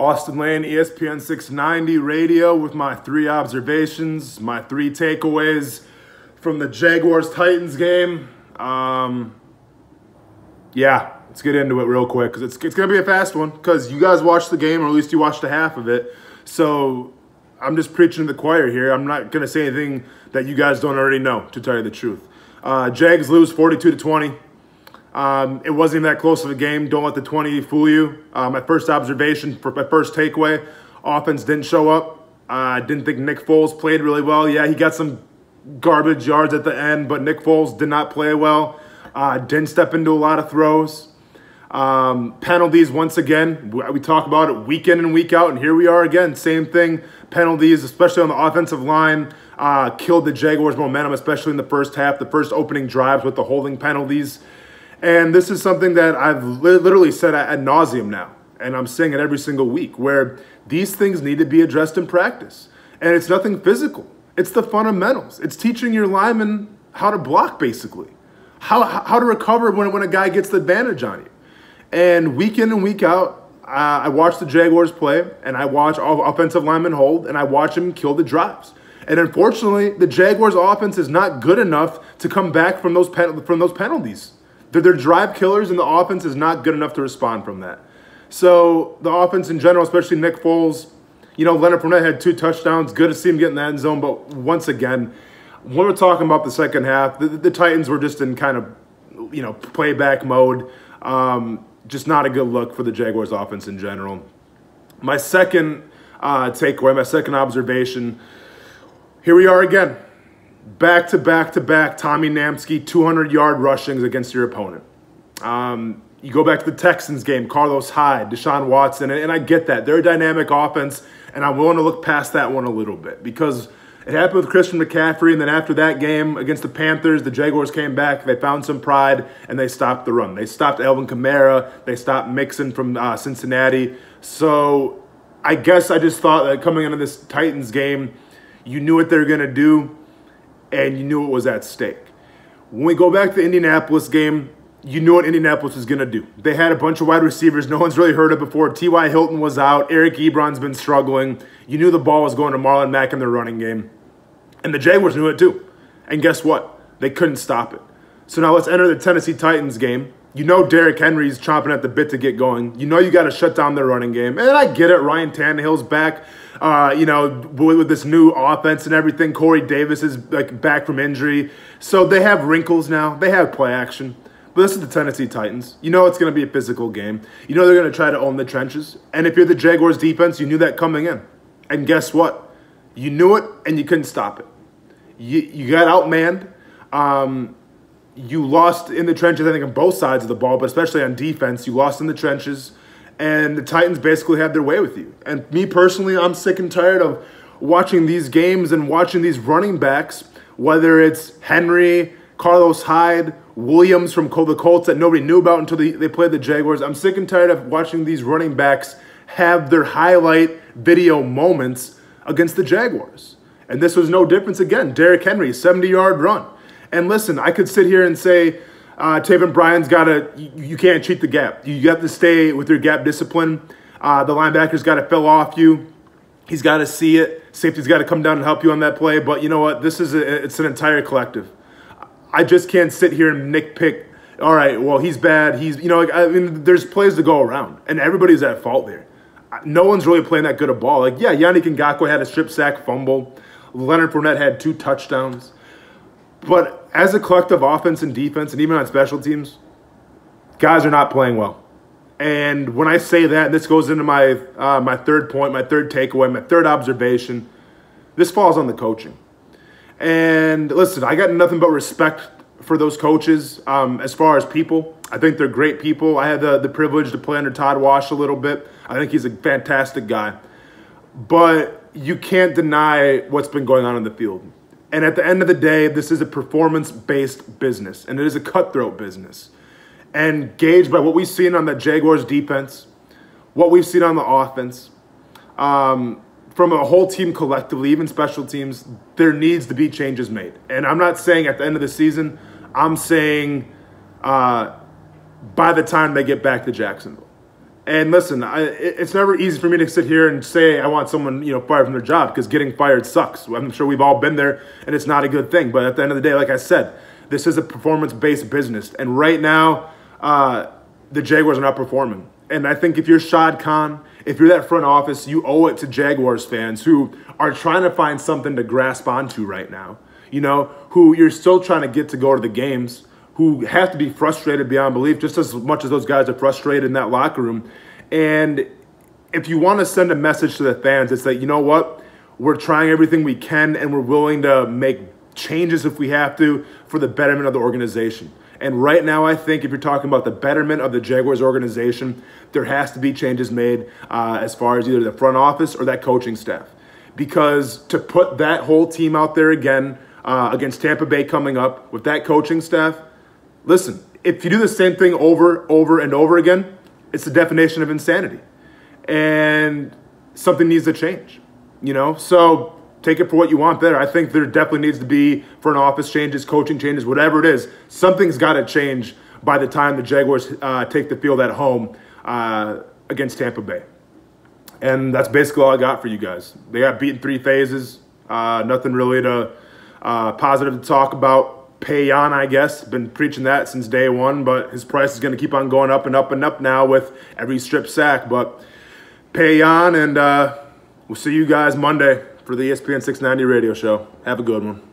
Austen Lane, ESPN 690 radio with my three observations, my three takeaways from the Jaguars Titans game. Um, yeah, let's get into it real quick because it's, it's going to be a fast one because you guys watched the game, or at least you watched a half of it. So I'm just preaching to the choir here. I'm not going to say anything that you guys don't already know, to tell you the truth. Uh, Jags lose 42 to 20. Um, it wasn't even that close of a game. Don't let the 20 fool you. Uh, my first observation, for my first takeaway, offense didn't show up. I uh, didn't think Nick Foles played really well. Yeah, he got some garbage yards at the end, but Nick Foles did not play well. Uh, didn't step into a lot of throws. Um, penalties, once again, we talk about it week in and week out, and here we are again. Same thing. Penalties, especially on the offensive line, uh, killed the Jaguars' momentum, especially in the first half, the first opening drives with the holding penalties. And this is something that I've literally said ad nauseum now, and I'm saying it every single week, where these things need to be addressed in practice. And it's nothing physical. It's the fundamentals. It's teaching your linemen how to block, basically, how, how to recover when, when a guy gets the advantage on you. And week in and week out, I watch the Jaguars play, and I watch all offensive linemen hold, and I watch them kill the drives. And unfortunately, the Jaguars' offense is not good enough to come back from those pen- from those penalties. They're, they're drive killers, and the offense is not good enough to respond from that. So the offense in general, especially Nick Foles, you know, Leonard Fournette had two touchdowns. Good to see him get in the end zone, but once again, when we're talking about the second half, the, the Titans were just in kind of, you know, playback mode. Um, just not a good look for the Jaguars offense in general. My second uh, takeaway, my second observation, here we are again. Back to back to back, Tommy Namsky, 200 yard rushings against your opponent. Um, you go back to the Texans game, Carlos Hyde, Deshaun Watson, and, and I get that. They're a dynamic offense, and I'm willing to look past that one a little bit because it happened with Christian McCaffrey, and then after that game against the Panthers, the Jaguars came back. They found some pride, and they stopped the run. They stopped Alvin Kamara. They stopped Mixon from uh, Cincinnati. So I guess I just thought that coming into this Titans game, you knew what they were going to do, and you knew it was at stake. When we go back to the Indianapolis game, you knew what Indianapolis was going to do. They had a bunch of wide receivers no one's really heard of before. T.Y. Hilton was out. Eric Ebron's been struggling. You knew the ball was going to Marlon Mack in their running game. And the Jaguars knew it too. And guess what? They couldn't stop it. So now let's enter the Tennessee Titans game. You know Derrick Henry's chomping at the bit to get going. You know you got to shut down their running game. And I get it. Ryan Tannehill's back. Uh, you know, with this new offense and everything. Corey Davis is like back from injury. So they have wrinkles now. They have play action. But this is the Tennessee Titans. You know it's going to be a physical game. You know they're going to try to own the trenches. And if you're the Jaguars defense, you knew that coming in. And guess what? You knew it and you couldn't stop it. You, you got outmanned. Um, you lost in the trenches, I think, on both sides of the ball, but especially on defense. You lost in the trenches. And the Titans basically had their way with you. And me personally, I'm sick and tired of watching these games and watching these running backs, whether it's Henry, Carlos Hyde, Williams from the Colts that nobody knew about until they, they played the Jaguars. I'm sick and tired of watching these running backs have their highlight video moments against the Jaguars. And this was no difference again. Derrick Henry, 70 yard run. And listen, I could sit here and say, uh, Taven Bryan's got to, you, you, can't cheat the gap. You got to stay with your gap discipline. Uh, the linebacker's got to fill off you. He's got to see it. Safety's got to come down and help you on that play. But you know what? This is a, it's an entire collective. I just can't sit here and nitpick. All right, well he's bad. He's you know like, I mean there's plays to go around, and everybody's at fault there. No one's really playing that good a ball. Like yeah, Yannick Ngakoue had a strip sack fumble. Leonard Fournette had two touchdowns. But as a collective offense and defense, and even on special teams, guys are not playing well. And when I say that, this goes into my uh, my third point, my third takeaway, my third observation. This falls on the coaching. And listen, I got nothing but respect for those coaches um, as far as people. I think they're great people. I had the, the privilege to play under Todd Wash a little bit. I think he's a fantastic guy. But you can't deny what's been going on in the field. And at the end of the day, this is a performance based business, and it is a cutthroat business. And gauged by what we've seen on the Jaguars defense, what we've seen on the offense, um, from a whole team collectively, even special teams, there needs to be changes made. And I'm not saying at the end of the season, I'm saying uh, by the time they get back to Jacksonville. And listen, I, it's never easy for me to sit here and say I want someone you know fired from their job because getting fired sucks. I'm sure we've all been there, and it's not a good thing. But at the end of the day, like I said, this is a performance-based business, and right now, uh, the Jaguars are not performing. And I think if you're Shad Khan, if you're that front office, you owe it to Jaguars fans who are trying to find something to grasp onto right now. You know, who you're still trying to get to go to the games who have to be frustrated beyond belief, just as much as those guys are frustrated in that locker room. And if you want to send a message to the fans, it's that, you know what? We're trying everything we can and we're willing to make changes if we have to for the betterment of the organization. And right now, I think if you're talking about the betterment of the Jaguars organization, there has to be changes made uh, as far as either the front office or that coaching staff. Because to put that whole team out there again uh, against Tampa Bay coming up with that coaching staff, Listen, if you do the same thing over, over, and over again, it's the definition of insanity. And something needs to change, you know? So take it for what you want there. I think there definitely needs to be for an office changes, coaching changes, whatever it is. Something's got to change by the time the Jaguars uh, take the field at home uh, against Tampa Bay. And that's basically all I got for you guys. They got beaten three phases. Uh, nothing really to uh, positive to talk about. Pay Yan, I guess. Been preaching that since day one, but his price is going to keep on going up and up and up now with every strip sack. But Pay Yan, and uh, we'll see you guys Monday for the ESPN 690 radio show. Have a good one.